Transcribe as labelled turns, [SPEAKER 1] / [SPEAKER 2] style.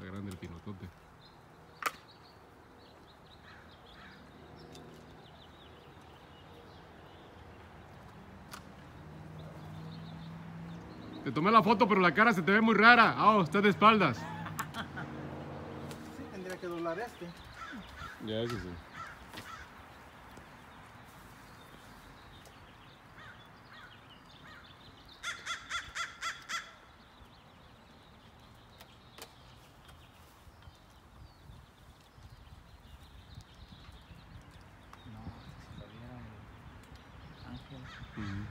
[SPEAKER 1] del pinotote. Te tomé la foto, pero la cara se te ve muy rara. Ah, oh, está de espaldas.
[SPEAKER 2] Sí, tendría que doblar este.
[SPEAKER 1] Ya, eso sí.
[SPEAKER 3] Mhm.